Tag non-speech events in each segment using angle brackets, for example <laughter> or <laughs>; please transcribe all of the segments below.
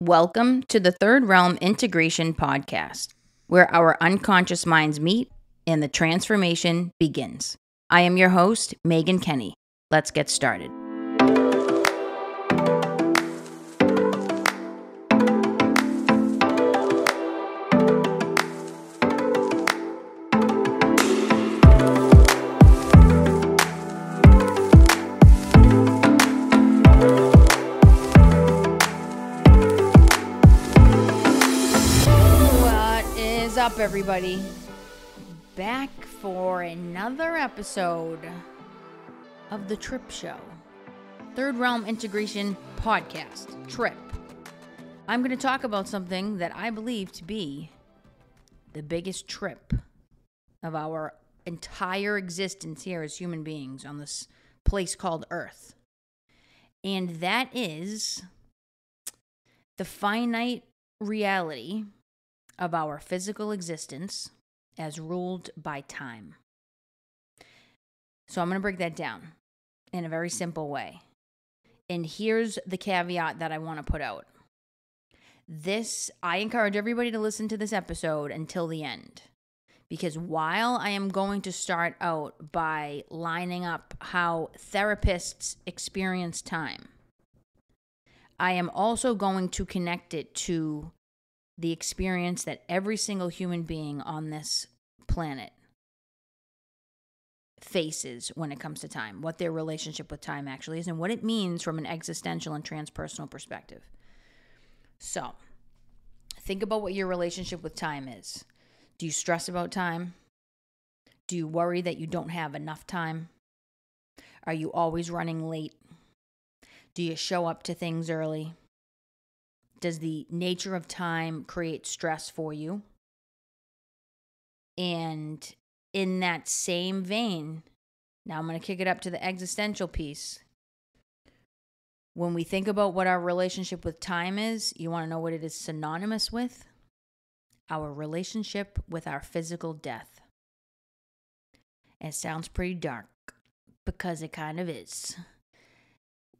Welcome to the Third Realm Integration Podcast, where our unconscious minds meet and the transformation begins. I am your host, Maegan Kenney. Let's get started. Everybody? Back for another episode of The Trip Show, Third Realm Integration Podcast, Trip. I'm going to talk about something that I believe to be the biggest trip of our entire existence here as human beings on this place called Earth. And that is the finite reality of our physical existence as ruled by time. So I'm going to break that down in a very simple way. And here's the caveat that I want to put out. This, I encourage everybody to listen to this episode until the end. Because while I am going to start out by lining up how therapists experience time, I am also going to connect it to the experience that every single human being on this planet faces when it comes to time, what their relationship with time actually is, and what it means from an existential and transpersonal perspective. So, think about what your relationship with time is. Do you stress about time? Do you worry that you don't have enough time? Are you always running late? Do you show up to things early? Does the nature of time create stress for you? And in that same vein, now I'm going to kick it up to the existential piece. When we think about what our relationship with time is, you want to know what it is synonymous with? Our relationship with our physical death. It sounds pretty dark because it kind of is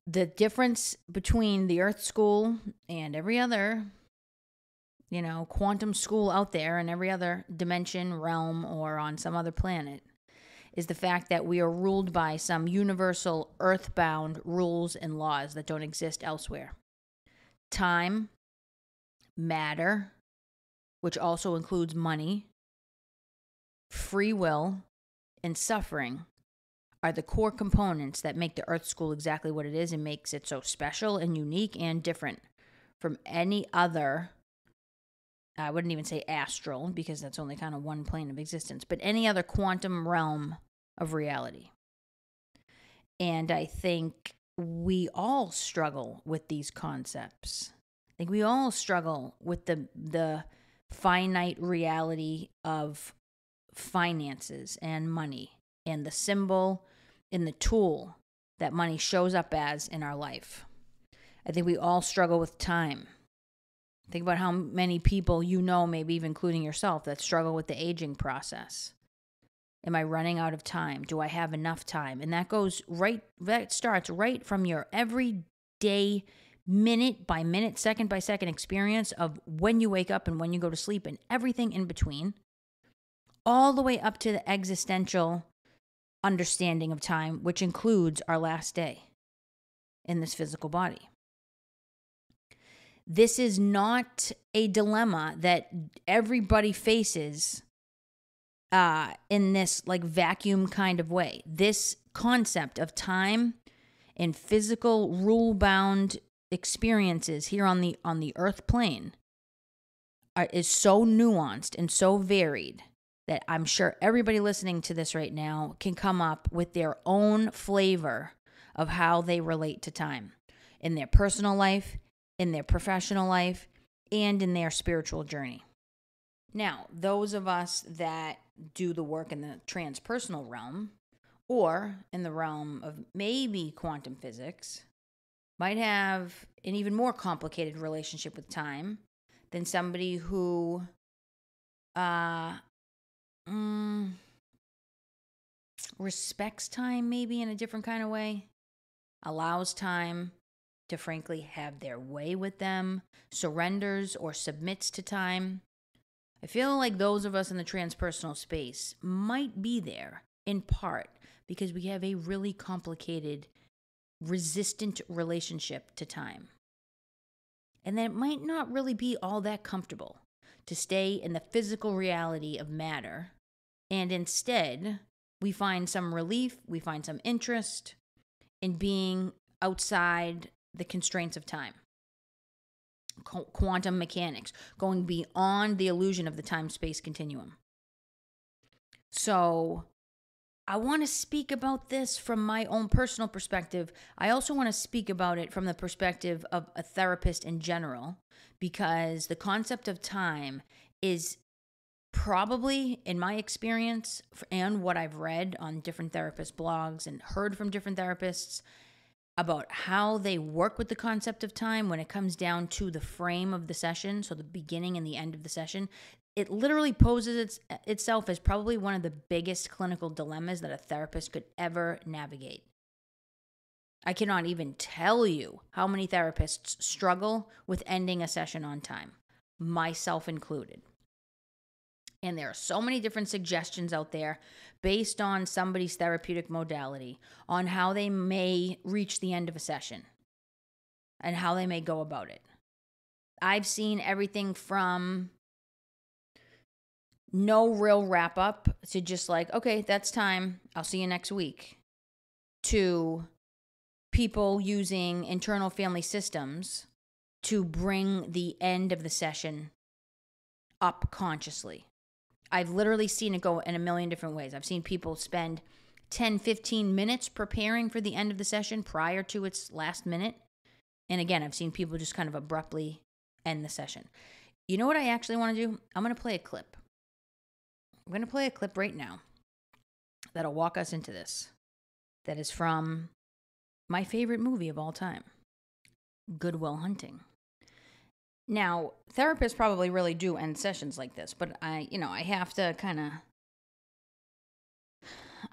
the difference between the Earth School and every other, you know, quantum school out there and every other dimension, realm, or on some other planet is the fact that we are ruled by some universal earthbound rules and laws that don't exist elsewhere. Time, matter, which also includes money, free will, and suffering are the core components that make the Earth School exactly what it is and makes it so special and unique and different from any other. I wouldn't even say astral because that's only kind of one plane of existence, but any other quantum realm of reality. And I think we all struggle with these concepts. I think we all struggle with the the finite reality of finances and money and the symbol in the tool that money shows up as in our life. I think we all struggle with time. Think about how many people you know, maybe even including yourself, that struggle with the aging process. Am I running out of time? Do I have enough time? And that goes right, that starts right from your everyday, minute by minute, second by second experience of when you wake up and when you go to sleep and everything in between, all the way up to the existential understanding of time, which includes our last day in this physical body. This is not a dilemma that everybody faces uh, in this like vacuum kind of way. This concept of time and physical rule bound experiences here on the on the earth plane are, is so nuanced and so varied that I'm sure everybody listening to this right now can come up with their own flavor of how they relate to time in their personal life, in their professional life, and in their spiritual journey. Now, those of us that do the work in the transpersonal realm or in the realm of maybe quantum physics might have an even more complicated relationship with time than somebody who uh, mm, respects time maybe in a different kind of way, allows time to frankly have their way with them, surrenders or submits to time. I feel like those of us in the transpersonal space might be there in part because we have a really complicated, resistant relationship to time. And that might not really be all that comfortable to stay in the physical reality of matter. And instead, we find some relief, we find some interest in being outside the constraints of time. Qu- quantum mechanics, going beyond the illusion of the time space continuum. So, I want to speak about this from my own personal perspective. I also want to speak about it from the perspective of a therapist in general, because the concept of time is probably, in my experience and what I've read on different therapist blogs and heard from different therapists about how they work with the concept of time when it comes down to the frame of the session, so the beginning and the end of the session, it literally poses its, itself as probably one of the biggest clinical dilemmas that a therapist could ever navigate. I cannot even tell you how many therapists struggle with ending a session on time, myself included. And there are so many different suggestions out there based on somebody's therapeutic modality on how they may reach the end of a session and how they may go about it. I've seen everything from no real wrap up to just like, okay, that's time. I'll see you next week. To people using internal family systems to bring the end of the session up consciously. I've literally seen it go in a million different ways. I've seen people spend 10, 15 minutes preparing for the end of the session prior to its last minute. And again, I've seen people just kind of abruptly end the session. You know what I actually want to do? I'm going to play a clip. I'm going to play a clip right now that'll walk us into this. That is from my favorite movie of all time, Good Will Hunting. Now, therapists probably really do end sessions like this, but I, you know, I have to kind of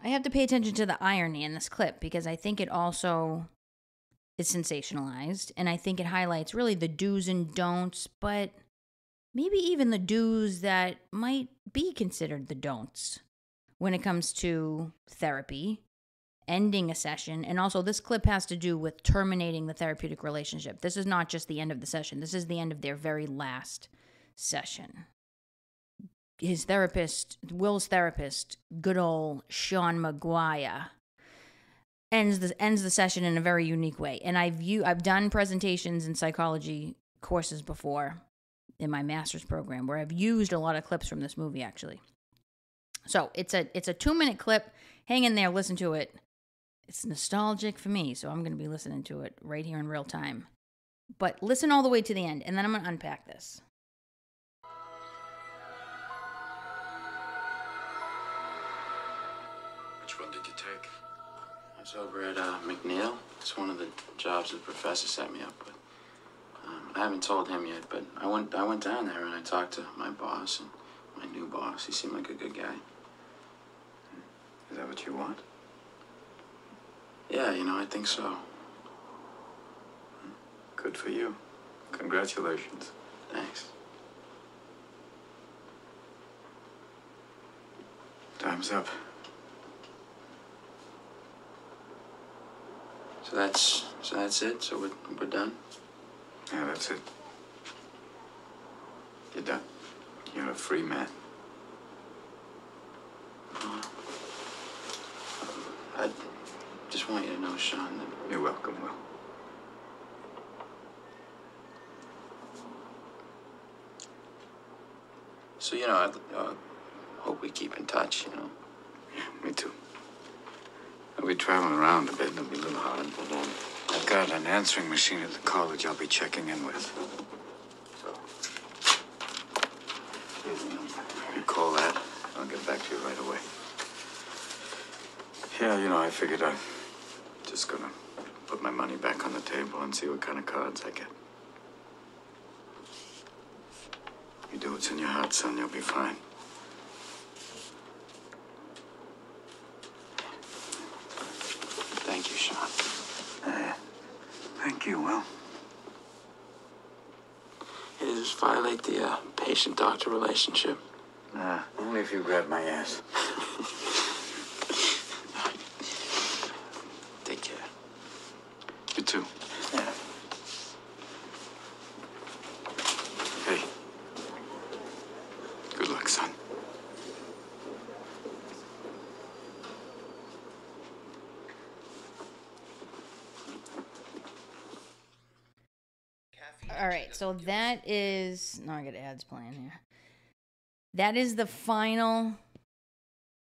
I have to pay attention to the irony in this clip because I think it also is sensationalized and I think it highlights really the do's and don'ts, but maybe even the do's that might be considered the don'ts when it comes to therapy ending a session. And also, this clip has to do with terminating the therapeutic relationship. This is not just the end of the session, this is the end of their very last session. His therapist, Will's therapist, good old Sean Maguire, ends the ends the session in a very unique way. And I've view I've done presentations in psychology courses before in my master's program where I've used a lot of clips from this movie actually. So it's a it's a two minute clip. Hang in there, listen to it it's nostalgic for me, so I'm to be listening to it right here in real time. But listen all the way to the end, and then I'm to unpack this. Which one did you take? I was over at uh, McNeil. It's one of the jobs the professor set me up with. I haven't told him yet, but I went I went down there and I talked to my boss and my new boss. He seemed like a good guy. Is that what you want? Yeah, you know, I think so. Good for you. Congratulations. Thanks. Time's up. So that's so that's it. So we're we're done. Yeah, that's it. You're done. You're a free man. I just want you to know, Sean, that You're welcome, Will. so you know I uh, hope we keep in touch. You know. Yeah, me too. I'll be traveling around a bit. and It'll be a little hard, but um, I've got an answering machine at the college I'll be checking in with. So, you call that, I'll get back to you right away. Yeah, you know, I figured I'm just gonna put my money back on the table and see what kind of cards I get. You do what's in your heart, son, you'll be fine. Thank you, Sean. Uh, thank you, Will. You just violate the uh, patient doctor relationship. Nah, only if you grab my ass. <laughs> Take care. You too. Yeah. Hey. Good luck, son. All right, so that is. No, I got ads playing here. That is the final,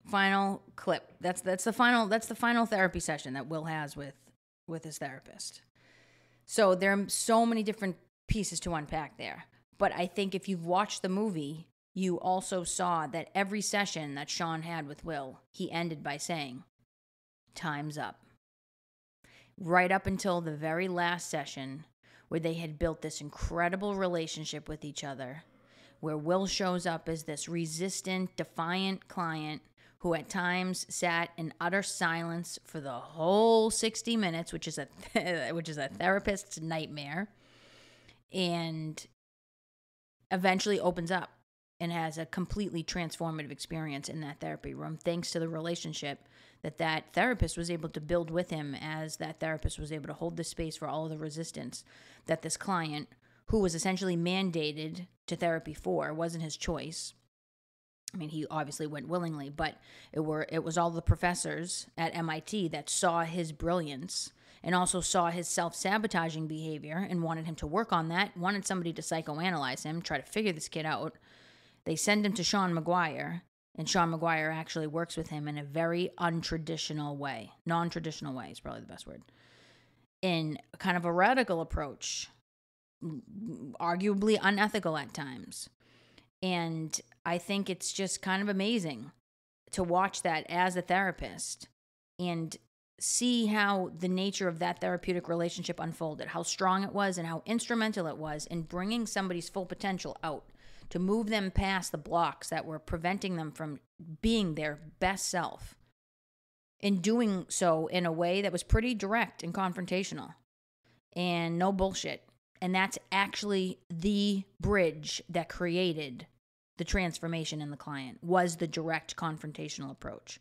final clip. That's that's the final. That's the final therapy session that Will has with with his therapist. So there are so many different pieces to unpack there. But I think if you've watched the movie, you also saw that every session that Sean had with Will, he ended by saying, "Time's up." Right up until the very last session where they had built this incredible relationship with each other, where Will shows up as this resistant, defiant client who at times sat in utter silence for the whole 60 minutes, which is a <laughs> which is a therapist's nightmare, and eventually opens up and has a completely transformative experience in that therapy room thanks to the relationship that that therapist was able to build with him as that therapist was able to hold the space for all of the resistance that this client who was essentially mandated to therapy for wasn't his choice I mean, he obviously went willingly, but it were it was all the professors at MIT that saw his brilliance and also saw his self-sabotaging behavior and wanted him to work on that, wanted somebody to psychoanalyze him, try to figure this kid out. They send him to Sean Maguire, and Sean Maguire actually works with him in a very untraditional way. Non-traditional way is probably the best word. In kind of a radical approach, arguably unethical at times. And I think it's just kind of amazing to watch that as a therapist and see how the nature of that therapeutic relationship unfolded, how strong it was, and how instrumental it was in bringing somebody's full potential out to move them past the blocks that were preventing them from being their best self. In doing so in a way that was pretty direct and confrontational and no bullshit. And that's actually the bridge that created the transformation in the client was the direct confrontational approach.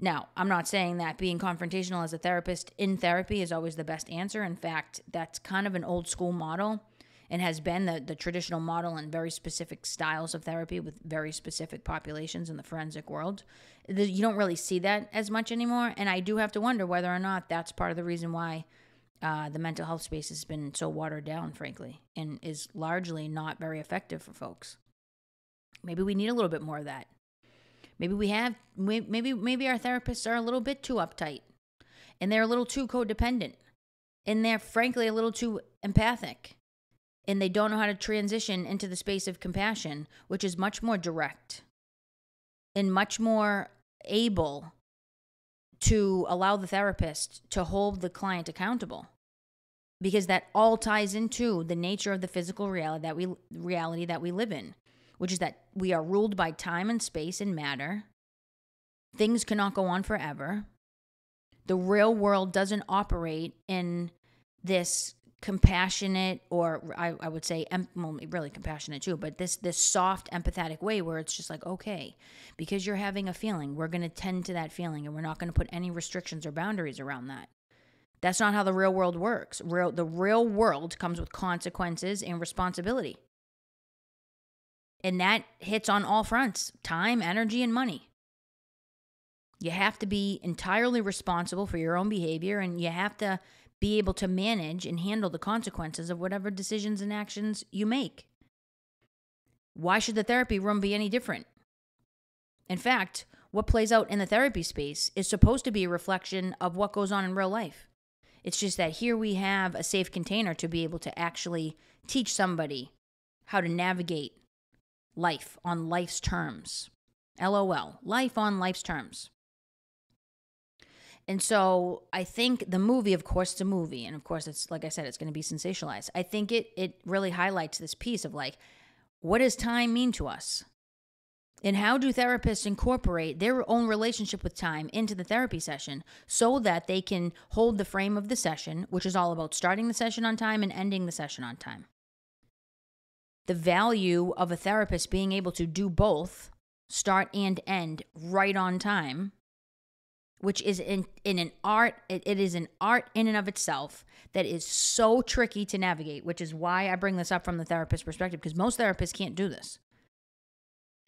Now, I'm not saying that being confrontational as a therapist in therapy is always the best answer. In fact, that's kind of an old school model and has been the, the traditional model in very specific styles of therapy with very specific populations in the forensic world. The, you don't really see that as much anymore. And I do have to wonder whether or not that's part of the reason why uh, the mental health space has been so watered down, frankly, and is largely not very effective for folks. Maybe we need a little bit more of that. Maybe we have maybe maybe our therapists are a little bit too uptight and they're a little too codependent and they're frankly a little too empathic and they don't know how to transition into the space of compassion, which is much more direct and much more able to allow the therapist to hold the client accountable because that all ties into the nature of the physical reality that we reality that we live in which is that we are ruled by time and space and matter. Things cannot go on forever. The real world doesn't operate in this compassionate or I, I would say well, really compassionate too but this this soft empathetic way where it's just like okay because you're having a feeling we're going to tend to that feeling and we're not going to put any restrictions or boundaries around that. That's not how the real world works. Real the real world comes with consequences and responsibility. And that hits on all fronts time, energy, and money. You have to be entirely responsible for your own behavior and you have to be able to manage and handle the consequences of whatever decisions and actions you make. Why should the therapy room be any different? In fact, what plays out in the therapy space is supposed to be a reflection of what goes on in real life. It's just that here we have a safe container to be able to actually teach somebody how to navigate life on life's terms. LOL, life on life's terms. And so I think the movie, of course, it's a movie. And of course, it's like I said, it's going to be sensationalized. I think it, it really highlights this piece of like, what does time mean to us? And how do therapists incorporate their own relationship with time into the therapy session so that they can hold the frame of the session, which is all about starting the session on time and ending the session on time? the value of a therapist being able to do both, start and end right on time, which is in, in an art, it, it is an art in and of itself that is so tricky to navigate, which is why I bring this up from the therapist perspective, because most therapists can't do this.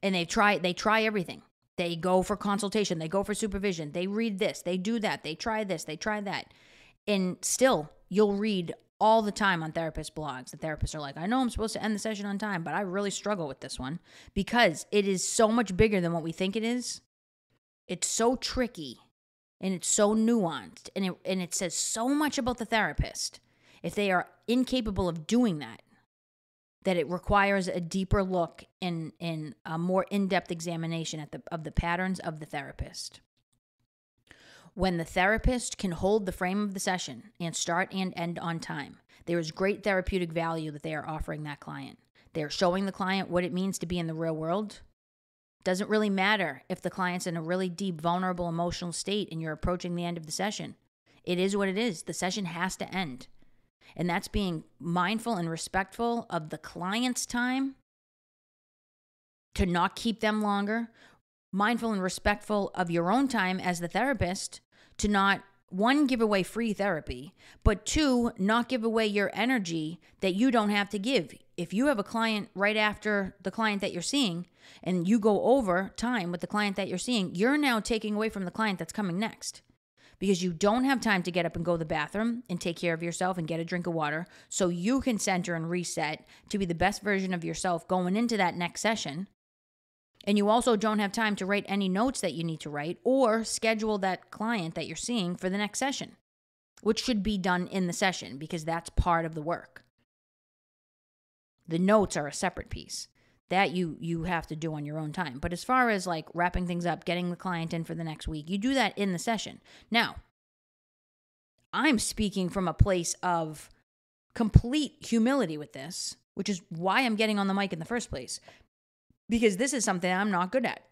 And they try they try everything. They go for consultation, they go for supervision, they read this, they do that, they try this, they try that. And still, you'll read all the time on therapist blogs. The therapists are like, I know I'm supposed to end the session on time, but I really struggle with this one because it is so much bigger than what we think it is. It's so tricky and it's so nuanced and it, and it says so much about the therapist if they are incapable of doing that that it requires a deeper look and in a more in-depth examination at the, of the patterns of the therapist when the therapist can hold the frame of the session and start and end on time, there is great therapeutic value that they are offering that client. They are showing the client what it means to be in the real world. Doesn't really matter if the client's in a really deep, vulnerable emotional state and you're approaching the end of the session. It is what it is. The session has to end. And that's being mindful and respectful of the client's time to not keep them longer, mindful and respectful of your own time as the therapist to not one give away free therapy but two not give away your energy that you don't have to give. If you have a client right after the client that you're seeing and you go over time with the client that you're seeing you're now taking away from the client that's coming next. Because you don't have time to get up and go to the bathroom and take care of yourself and get a drink of water. So you can center and reset to be the best version of yourself going into that next session and you also don't have time to write any notes that you need to write or schedule that client that you're seeing for the next session, which should be done in the session because that's part of the work. The notes are a separate piece that you you have to do on your own time. But as far as like wrapping things up, getting the client in for the next week, you do that in the session. Now, I'm speaking from a place of complete humility with this, which is why I'm getting on the mic in the first place because this is something I'm not good at.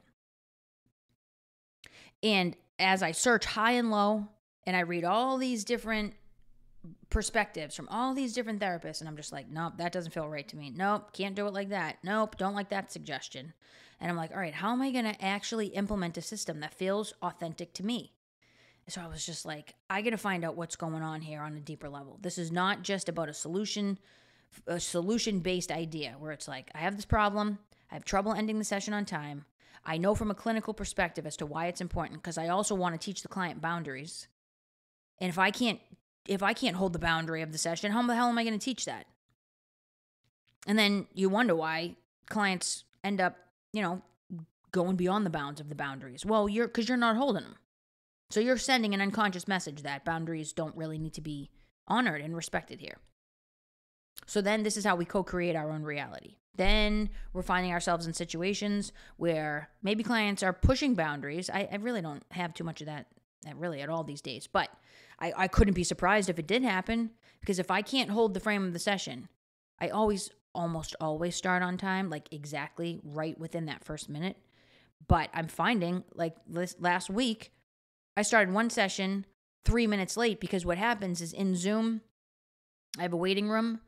And as I search high and low and I read all these different perspectives from all these different therapists, and I'm just like, nope, that doesn't feel right to me. Nope, can't do it like that. Nope, don't like that suggestion. And I'm like, all right, how am I going to actually implement a system that feels authentic to me? So I was just like, I got to find out what's going on here on a deeper level. This is not just about a solution, a solution based idea where it's like, I have this problem. I have trouble ending the session on time. I know from a clinical perspective as to why it's important because I also want to teach the client boundaries. And if I can't if I can't hold the boundary of the session, how the hell am I going to teach that? And then you wonder why clients end up, you know, going beyond the bounds of the boundaries. Well, you're cuz you're not holding them. So you're sending an unconscious message that boundaries don't really need to be honored and respected here. So then this is how we co-create our own reality. Then we're finding ourselves in situations where maybe clients are pushing boundaries. I, I really don't have too much of that, that really at all these days, but I, I couldn't be surprised if it did happen because if I can't hold the frame of the session, I always, almost always start on time, like exactly right within that first minute. But I'm finding, like this last week, I started one session three minutes late because what happens is in Zoom, I have a waiting room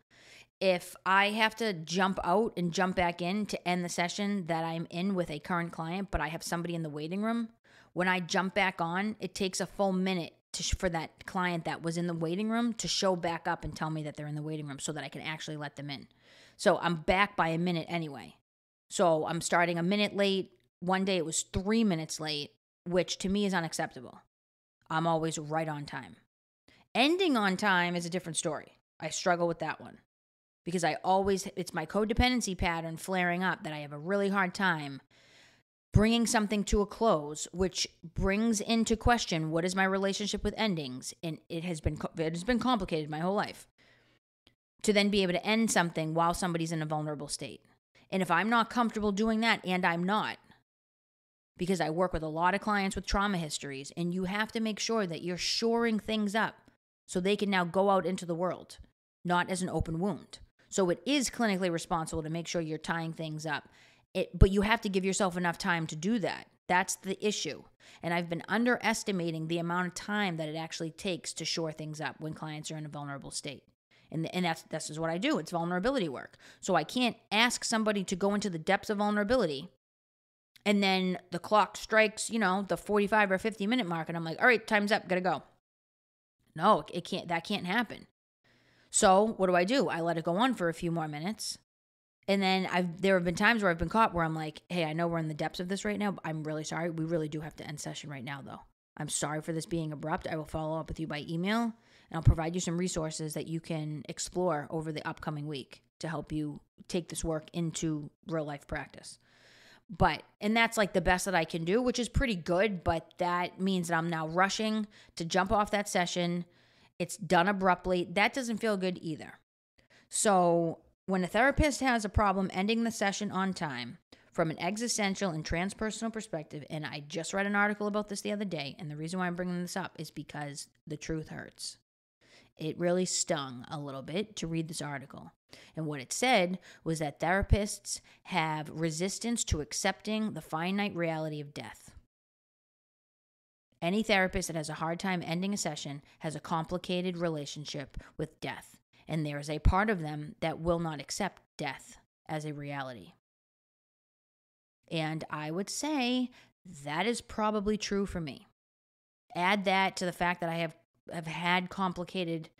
if I have to jump out and jump back in to end the session that I'm in with a current client, but I have somebody in the waiting room, when I jump back on, it takes a full minute for that client that was in the waiting room to show back up and tell me that they're in the waiting room so that I can actually let them in. So I'm back by a minute anyway. So I'm starting a minute late. One day it was three minutes late, which to me is unacceptable. I'm always right on time. Ending on time is a different story. I struggle with that one because I always, it's my codependency pattern flaring up that I have a really hard time bringing something to a close, which brings into question what is my relationship with endings, and it has been it has been complicated my whole life. To then be able to end something while somebody's in a vulnerable state, and if I'm not comfortable doing that, and I'm not, because I work with a lot of clients with trauma histories, and you have to make sure that you're shoring things up so they can now go out into the world, not as an open wound. So it is clinically responsible to make sure you're tying things up. It, but you have to give yourself enough time to do that. That's the issue. And I've been underestimating the amount of time that it actually takes to shore things up when clients are in a vulnerable state. And, and that's this is what I do. It's vulnerability work. So I can't ask somebody to go into the depths of vulnerability and then the clock strikes, you know, the 45 or 50 minute mark and I'm like, "All right, time's up, got to go." No, it can't that can't happen. So, what do I do? I let it go on for a few more minutes. And then I've there have been times where I've been caught where I'm like, "Hey, I know we're in the depths of this right now. But I'm really sorry. We really do have to end session right now though. I'm sorry for this being abrupt. I will follow up with you by email and I'll provide you some resources that you can explore over the upcoming week to help you take this work into real life practice." But, and that's like the best that I can do, which is pretty good. But that means that I'm now rushing to jump off that session. It's done abruptly. That doesn't feel good either. So, when a therapist has a problem ending the session on time, from an existential and transpersonal perspective, and I just read an article about this the other day, and the reason why I'm bringing this up is because the truth hurts. It really stung a little bit to read this article. And what it said was that therapists have resistance to accepting the finite reality of death. Any therapist that has a hard time ending a session has a complicated relationship with death, and there is a part of them that will not accept death as a reality. And I would say that is probably true for me. Add that to the fact that I have have had complicated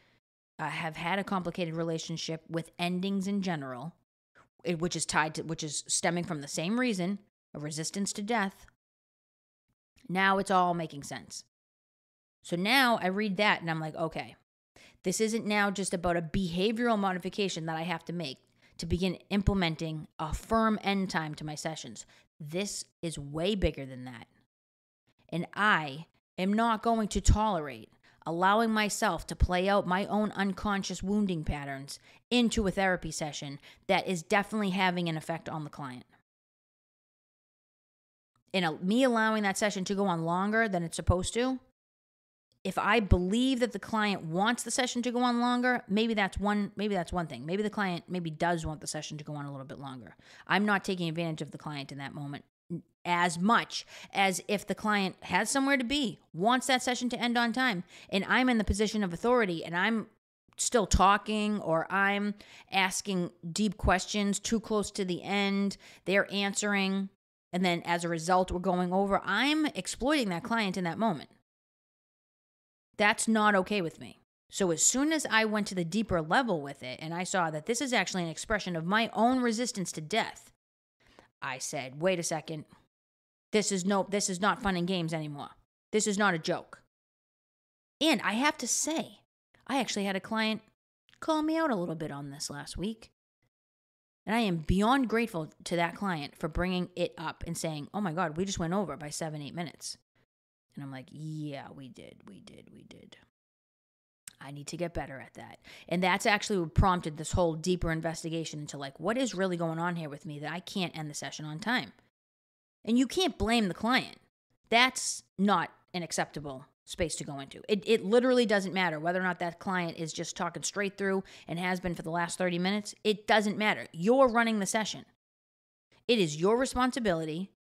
uh, have had a complicated relationship with endings in general, which is tied to which is stemming from the same reason, a resistance to death. Now it's all making sense. So now I read that and I'm like, okay, this isn't now just about a behavioral modification that I have to make to begin implementing a firm end time to my sessions. This is way bigger than that. And I am not going to tolerate allowing myself to play out my own unconscious wounding patterns into a therapy session that is definitely having an effect on the client. And me allowing that session to go on longer than it's supposed to, if I believe that the client wants the session to go on longer, maybe that's one maybe that's one thing. Maybe the client maybe does want the session to go on a little bit longer. I'm not taking advantage of the client in that moment as much as if the client has somewhere to be, wants that session to end on time, and I'm in the position of authority and I'm still talking or I'm asking deep questions too close to the end, they're answering, and then as a result, we're going over, I'm exploiting that client in that moment. That's not okay with me. So, as soon as I went to the deeper level with it and I saw that this is actually an expression of my own resistance to death, I said, wait a second. This is no this is not fun and games anymore. This is not a joke. And I have to say, I actually had a client call me out a little bit on this last week. And I am beyond grateful to that client for bringing it up and saying, "Oh my god, we just went over by 7 8 minutes." And I'm like, "Yeah, we did. We did. We did." I need to get better at that. And that's actually what prompted this whole deeper investigation into like what is really going on here with me that I can't end the session on time. And you can't blame the client. That's not an acceptable space to go into. It, it literally doesn't matter whether or not that client is just talking straight through and has been for the last 30 minutes. It doesn't matter. You're running the session. It is your responsibility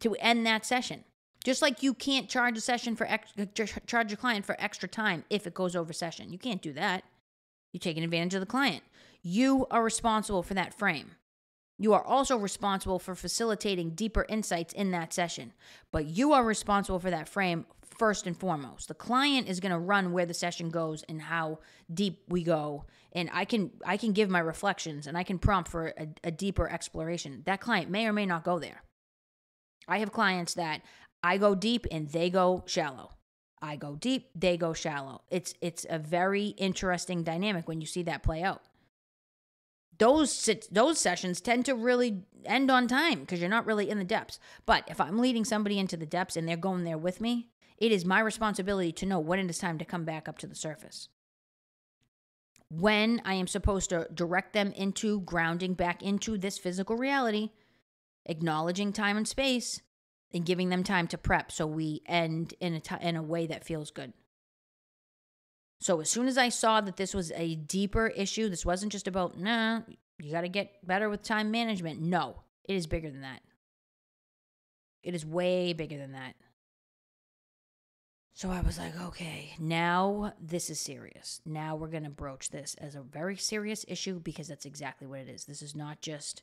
to end that session. Just like you can't charge a session for ex- uh, charge a client for extra time if it goes over session. You can't do that. You're taking advantage of the client. You are responsible for that frame. You are also responsible for facilitating deeper insights in that session, but you are responsible for that frame first and foremost. The client is going to run where the session goes and how deep we go, and I can I can give my reflections and I can prompt for a, a deeper exploration. That client may or may not go there. I have clients that I go deep and they go shallow. I go deep, they go shallow. It's it's a very interesting dynamic when you see that play out those those sessions tend to really end on time because you're not really in the depths. But if I'm leading somebody into the depths and they're going there with me, it is my responsibility to know when it is time to come back up to the surface. When I am supposed to direct them into grounding back into this physical reality, acknowledging time and space, and giving them time to prep so we end in a, t- in a way that feels good. So as soon as I saw that this was a deeper issue, this wasn't just about, nah, you got to get better with time management. No, it is bigger than that. It is way bigger than that. So I was like, okay, now this is serious. Now we're going to broach this as a very serious issue because that's exactly what it is. This is not just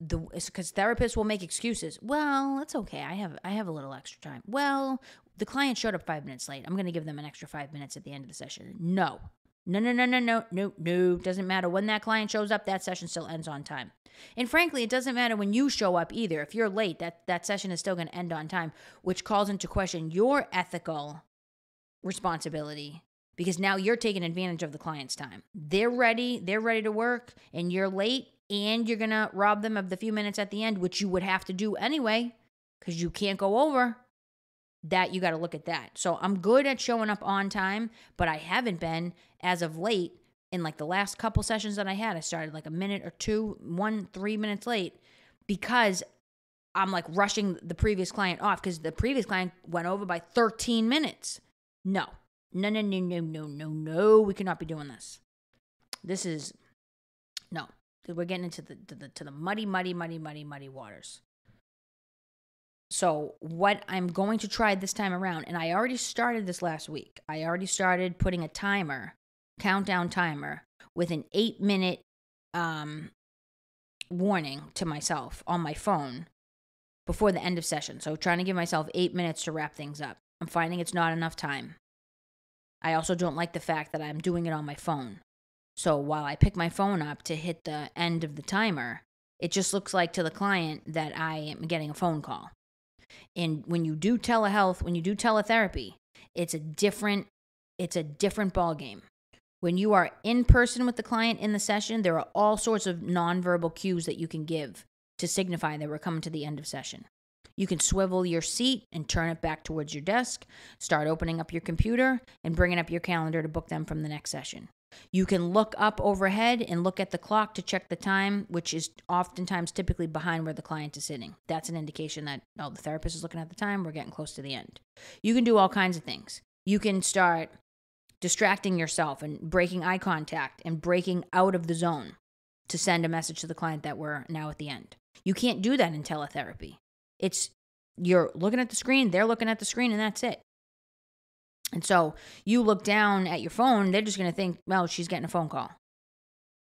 the because therapists will make excuses. Well, it's okay. I have I have a little extra time. Well, the client showed up 5 minutes late. I'm going to give them an extra 5 minutes at the end of the session. No. No, no, no, no, no, no, no. Doesn't matter when that client shows up, that session still ends on time. And frankly, it doesn't matter when you show up either. If you're late, that, that session is still going to end on time, which calls into question your ethical responsibility because now you're taking advantage of the client's time. They're ready, they're ready to work, and you're late, and you're going to rob them of the few minutes at the end, which you would have to do anyway because you can't go over that you got to look at that. So I'm good at showing up on time, but I haven't been as of late in like the last couple sessions that I had. I started like a minute or two, one, three minutes late because I'm like rushing the previous client off because the previous client went over by 13 minutes. No, no, no, no, no, no, no, no. We cannot be doing this. This is no. We're getting into the to the, to the muddy, muddy, muddy, muddy, muddy waters. So, what I'm going to try this time around, and I already started this last week, I already started putting a timer, countdown timer, with an eight minute um, warning to myself on my phone before the end of session. So, trying to give myself eight minutes to wrap things up. I'm finding it's not enough time. I also don't like the fact that I'm doing it on my phone. So, while I pick my phone up to hit the end of the timer, it just looks like to the client that I am getting a phone call. And when you do telehealth, when you do teletherapy, it's a different it's a different ball game. When you are in person with the client in the session, there are all sorts of nonverbal cues that you can give to signify that we're coming to the end of session. You can swivel your seat and turn it back towards your desk, start opening up your computer, and bringing up your calendar to book them from the next session. You can look up overhead and look at the clock to check the time, which is oftentimes typically behind where the client is sitting. That's an indication that, oh, the therapist is looking at the time, we're getting close to the end. You can do all kinds of things. You can start distracting yourself and breaking eye contact and breaking out of the zone to send a message to the client that we're now at the end. You can't do that in teletherapy. It's you're looking at the screen, they're looking at the screen, and that's it. And so you look down at your phone, they're just going to think, well, she's getting a phone call.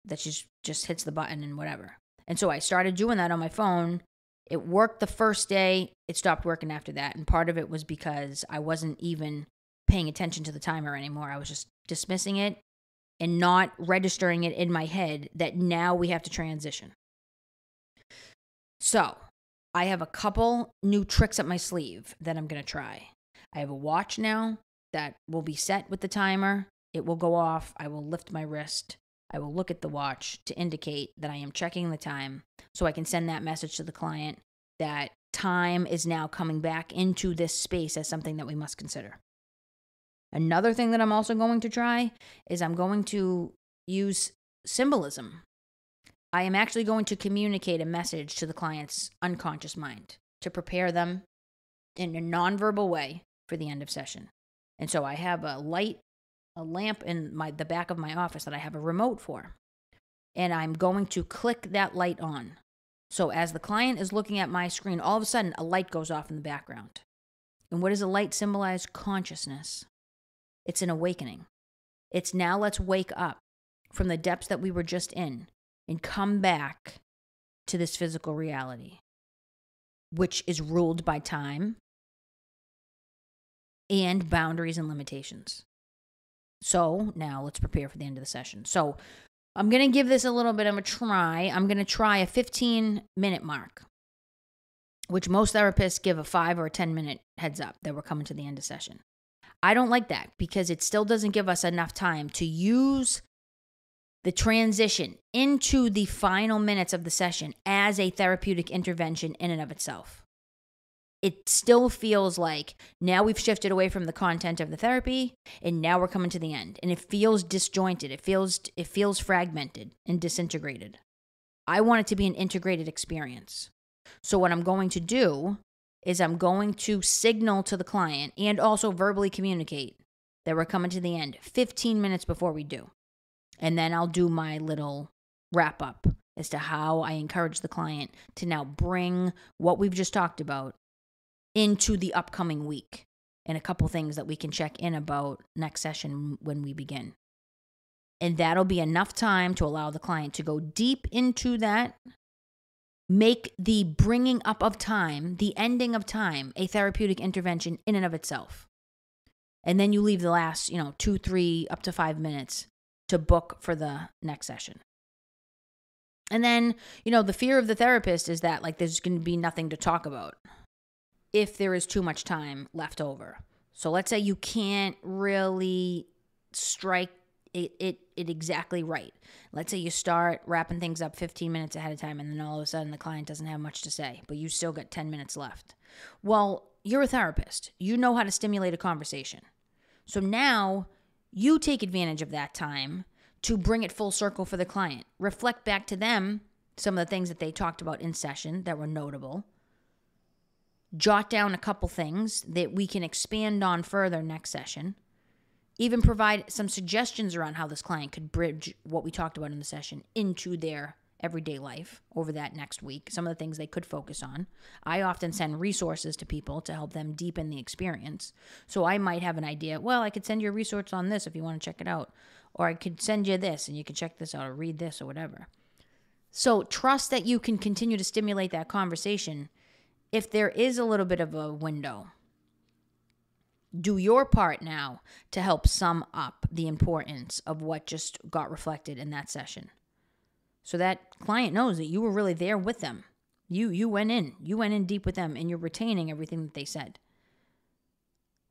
That she just hits the button and whatever. And so I started doing that on my phone. It worked the first day, it stopped working after that. And part of it was because I wasn't even paying attention to the timer anymore. I was just dismissing it and not registering it in my head that now we have to transition. So I have a couple new tricks up my sleeve that I'm going to try. I have a watch now that will be set with the timer. It will go off. I will lift my wrist. I will look at the watch to indicate that I am checking the time so I can send that message to the client that time is now coming back into this space as something that we must consider. Another thing that I'm also going to try is I'm going to use symbolism. I am actually going to communicate a message to the client's unconscious mind to prepare them in a nonverbal way for the end of session. And so I have a light, a lamp in my the back of my office that I have a remote for. And I'm going to click that light on. So as the client is looking at my screen, all of a sudden a light goes off in the background. And what does a light symbolize? Consciousness. It's an awakening. It's now let's wake up from the depths that we were just in and come back to this physical reality, which is ruled by time, and boundaries and limitations. So now let's prepare for the end of the session. So I'm going to give this a little bit of a try. I'm going to try a 15 minute mark, which most therapists give a five or a 10 minute heads up that we're coming to the end of session. I don't like that because it still doesn't give us enough time to use the transition into the final minutes of the session as a therapeutic intervention in and of itself. It still feels like now we've shifted away from the content of the therapy and now we're coming to the end. And it feels disjointed. It feels it feels fragmented and disintegrated. I want it to be an integrated experience. So what i'm going to do is i'm going to signal to the client and also verbally communicate that we're coming to the end 15 minutes before we do and then i'll do my little wrap up as to how i encourage the client to now bring what we've just talked about into the upcoming week and a couple things that we can check in about next session when we begin. And that'll be enough time to allow the client to go deep into that, make the bringing up of time, the ending of time, a therapeutic intervention in and of itself. And then you leave the last, you know, two, three, up to five minutes to book for the next session. And then, you know, the fear of the therapist is that like there's going to be nothing to talk about if there is too much time left over. So let's say you can't really strike it, it, it exactly right. Let's say you start wrapping things up 15 minutes ahead of time and then all of a sudden the client doesn't have much to say, but you still got 10 minutes left. Well, you're a therapist. You know how to stimulate a conversation. So now you take advantage of that time to bring it full circle for the client. Reflect back to them some of the things that they talked about in session that were notable. Jot down a couple things that we can expand on further next session. Even provide some suggestions around how this client could bridge what we talked about in the session into their everyday life over that next week, some of the things they could focus on. I often send resources to people to help them deepen the experience. So I might have an idea, well, I could send you a resource on this if you want to check it out, or I could send you this and you can check this out or read this or whatever. So trust that you can continue to stimulate that conversation if there is a little bit of a window. Do your part now to help sum up the importance of what just got reflected in that session so that client knows that you were really there with them. You you went in. You went in deep with them and you're retaining everything that they said.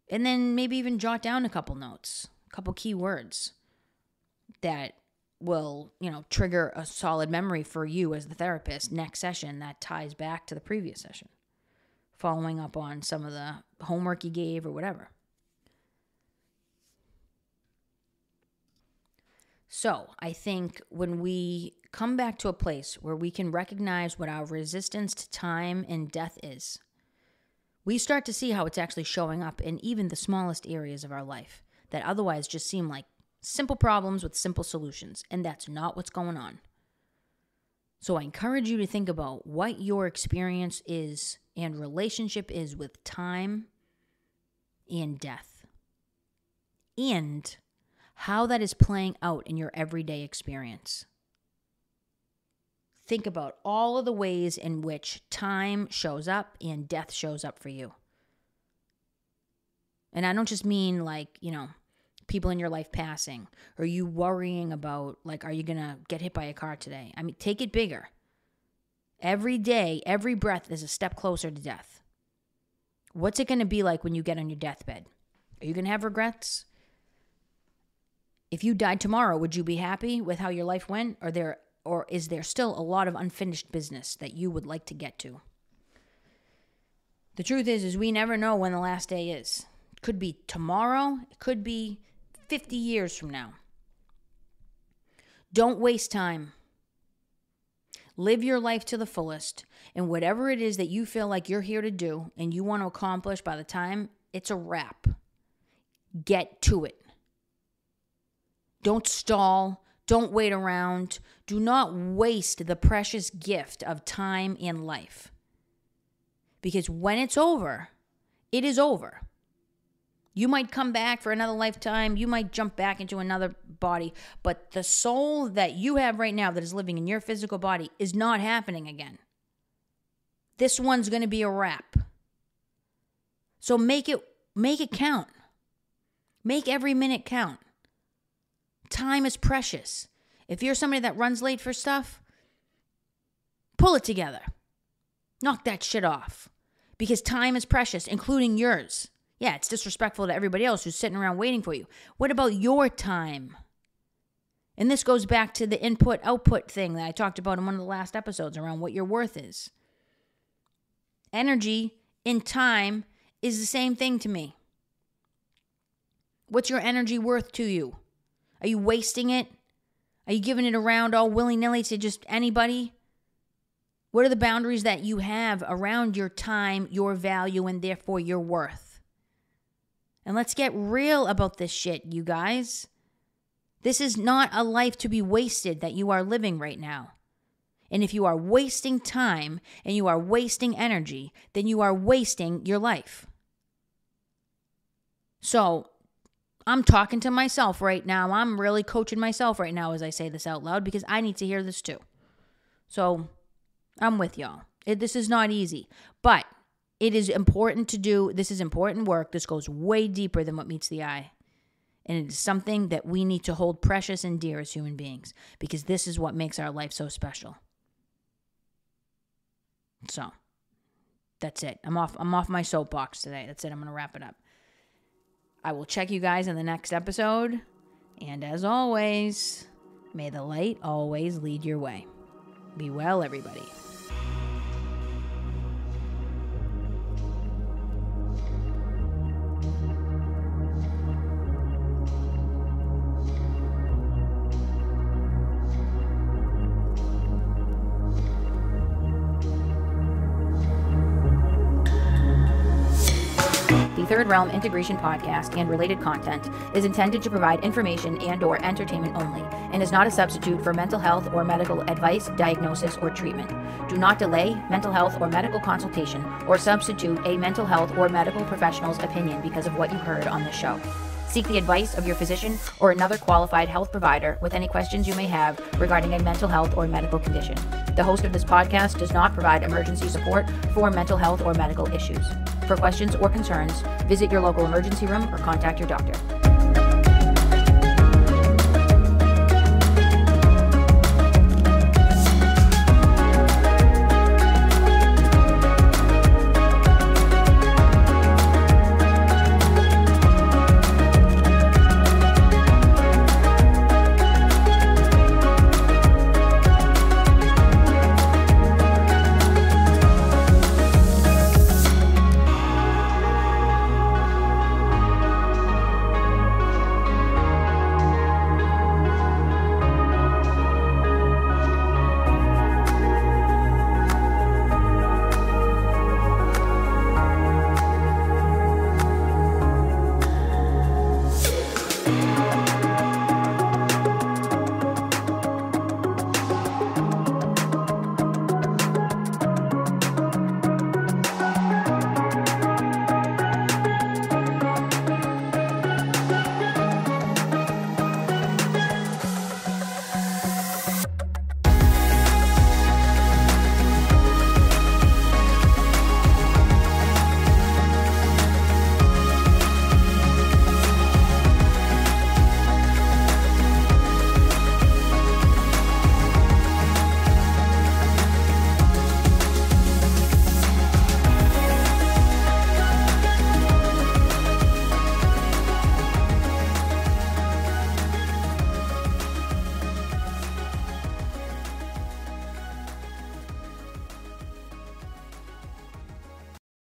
And then maybe even jot down a couple notes, a couple key words that will, you know, trigger a solid memory for you as the therapist next session that ties back to the previous session. Following up on some of the homework you gave or whatever. So, I think when we come back to a place where we can recognize what our resistance to time and death is, we start to see how it's actually showing up in even the smallest areas of our life that otherwise just seem like simple problems with simple solutions. And that's not what's going on. So, I encourage you to think about what your experience is and relationship is with time and death. And how that is playing out in your everyday experience. Think about all of the ways in which time shows up and death shows up for you. And I don't just mean like, you know, people in your life passing Are you worrying about like are you going to get hit by a car today? I mean, take it bigger. Every day, every breath is a step closer to death. What's it going to be like when you get on your deathbed? Are you going to have regrets? if you died tomorrow, would you be happy with how your life went? Or there or is there still a lot of unfinished business that you would like to get to? The truth is is we never know when the last day is. It could be tomorrow, it could be 50 years from now. Don't waste time. Live your life to the fullest, and whatever it is that you feel like you're here to do and you want to accomplish by the time it's a wrap, get to it. Don't stall. Don't wait around. Do not waste the precious gift of time and life. Because when it's over, it is over. You might come back for another lifetime. You might jump back into another body. But the soul that you have right now that is living in your physical body is not happening again. This one's going to be a wrap. So make it make it count. Make every minute count. Time is precious. If you're somebody that runs late for stuff, pull it together. Knock that shit off. Because time is precious, including yours. Yeah, it's disrespectful to everybody else who's sitting around waiting for you. What about your time? And this goes back to the input output thing that I talked about in one of the last episodes around what your worth is. Energy in time is the same thing to me. What's your energy worth to you? Are you wasting it? Are you giving it around all willy nilly to just anybody? What are the boundaries that you have around your time, your value, and therefore your worth? And let's get real about this shit, you guys. This is not a life to be wasted that you are living right now. And if you are wasting time and you are wasting energy, then you are wasting your life. So I'm talking to myself right now. I'm really coaching myself right now as I say this out loud because I need to hear this too. So I'm with y'all. It, this is not easy, but it is important to do. This is important work. This goes way deeper than what meets the eye. And it is something that we need to hold precious and dear as human beings because this is what makes our life so special. So that's it. I'm off I'm off my soapbox today. That's it. I'm going to wrap it up. I will check you guys in the next episode. And as always, may the light always lead your way. Be well, everybody. Realm Integration Podcast and related content is intended to provide information and or entertainment only and is not a substitute for mental health or medical advice, diagnosis, or treatment. Do not delay mental health or medical consultation or substitute a mental health or medical professional's opinion because of what you heard on the show. Seek the advice of your physician or another qualified health provider with any questions you may have regarding a mental health or medical condition. The host of this podcast does not provide emergency support for mental health or medical issues. For questions or concerns, visit your local emergency room or contact your doctor.